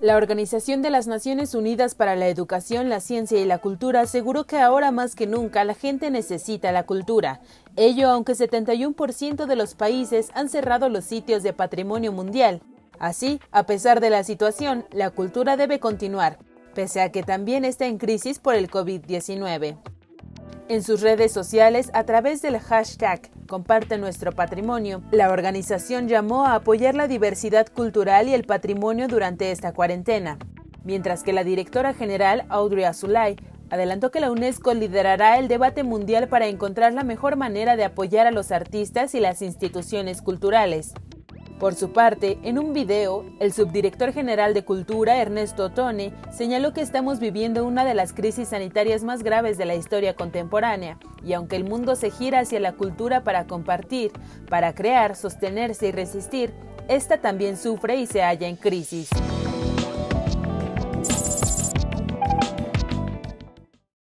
La Organización de las Naciones Unidas para la Educación, la Ciencia y la Cultura aseguró que ahora más que nunca la gente necesita la cultura. Ello aunque 71% de los países han cerrado los sitios de patrimonio mundial. Así, a pesar de la situación, la cultura debe continuar, pese a que también está en crisis por el COVID-19. En sus redes sociales, a través del hashtag Comparte nuestro patrimonio, la organización llamó a apoyar la diversidad cultural y el patrimonio durante esta cuarentena, mientras que la directora general, Audrey Azoulay, adelantó que la UNESCO liderará el debate mundial para encontrar la mejor manera de apoyar a los artistas y las instituciones culturales. Por su parte, en un video, el subdirector general de Cultura, Ernesto Tone, señaló que estamos viviendo una de las crisis sanitarias más graves de la historia contemporánea, y aunque el mundo se gira hacia la cultura para compartir, para crear, sostenerse y resistir, esta también sufre y se halla en crisis.